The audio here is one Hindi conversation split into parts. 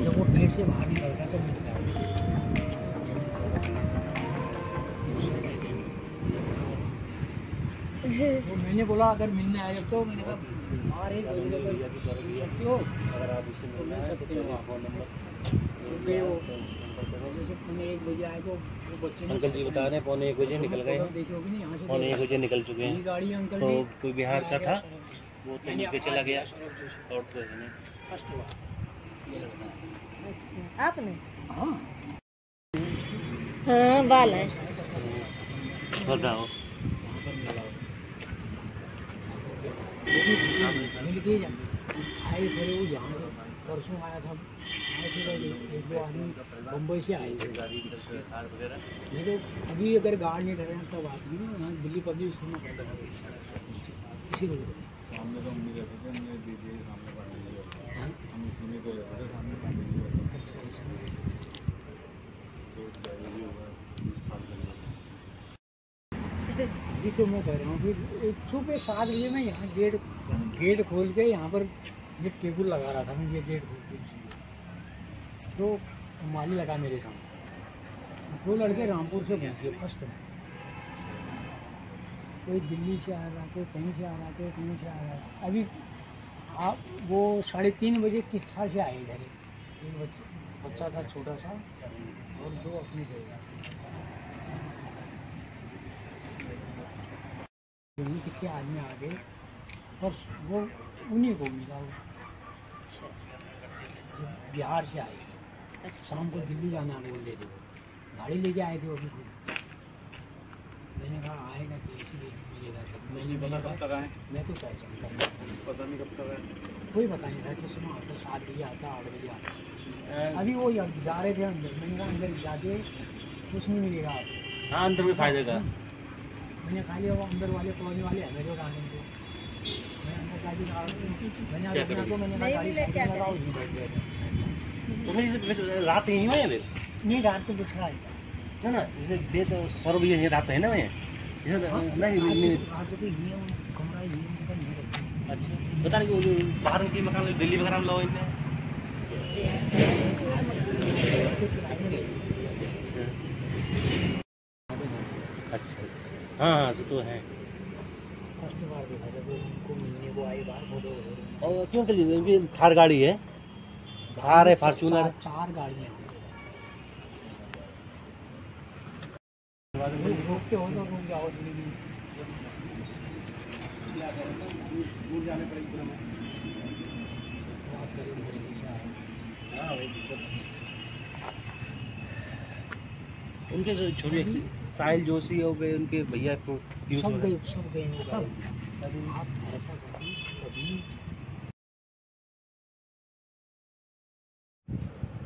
जब वो पेट से बाहर निकलता है तो मिलता है। तो मैंने बोला अगर मिलने आए तो? मैंने कहा बाहर एक बजे मिल सकती हो अगर आप इसे तो मिल सकती हो। तो पौने एक बजे आए तो अंकल जी बता रहे हैं पौने एक बजे निकल गए। पौने एक बजे निकल चुके हैं। तो कोई बिहार से था? वो तो नीचे चला गया। और तो है ये लड़का है। अच्छा आपने? हाँ। हाँ बाल है। बताओ। मिल के जा- आए थे वो यहाँ परसों आया था। आए थे तो एक दो आदमी बम्बई से आए थे। नहीं तो अभी अगर गार्ड नहीं ठहरे तब आदमी ना दिल्ली पब्लिक इसी रोड तो हमने सामने हम इसी में तो रहते थे सामने तो मैं कह रहा हूँ फिर सुबह सात बजे मैं यहाँ गेट गेट खोल के यहाँ पर ये टेबल लगा रहा था मैं, ये गेट खोल के। तो माली लगा मेरे सामने। दो लड़के रामपुर से पहुँचे फ़र्स्ट में। कोई दिल्ली से आ रहा कोई कहीं से आ रहा कोई कहीं से आ रहा। अभी आप वो साढ़े तीन बजे किस्सा से आए इधर? एक बच्चा बच्चा था छोटा सा और दो अपने दिल्ली कितने आदमी आ गए? बस वो उन्हीं को मिला वो। बिहार से आए। थे शाम को दिल्ली जाना बोल रहे थे गाड़ी लेके आए थे वो भी आएगा तो इसीलिए तो मैंने मैंने कब तक कहा आए मैं तो क्या जानता पता नहीं कब तक आए कोई पता नहीं था किस समय आता सात बजे आता आठ बजे आता। अभी वो जा रहे थे अंदर। मैंने कहा अंदर जाके कुछ नहीं मिलेगा आपको। हाँ अंदर में फ़ायदे का? मैंने खा लिया वो अंदर वाले कॉलोनी वाले हैं मेरे उठाने को। मैंने को मैंने तो रात यहीं हैं नहीं रात को दूसरा है ना जैसे तो सौ रुपये रात है ना मैं जैसे हाँ, नहीं है, है, रहता अच्छा बता रहे वो बाहर की मकान दिल्ली वगैरह में लो इनने ऐसे किराए में रहते हैं। अच्छा हाँ हाँ तो है। फ़र्स्ट बार देखा जब उनको मिलने को आई बाहर फ़ोटो और क्यों के थार गाड़ी है। थार है फॉर्चूनर चार, चार गाड़ियाँ हैं। रुक- रुकते हो तो रुक जाओ थोड़ी देर। बात करो मेरे जैसे हाँ वही दिक्कत उनके जो छोटे साहिल जोशी हो गए उनके भैया को पीयूष सब। गए सब गए आप ऐसा कभी कभी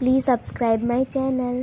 Please subscribe my channel.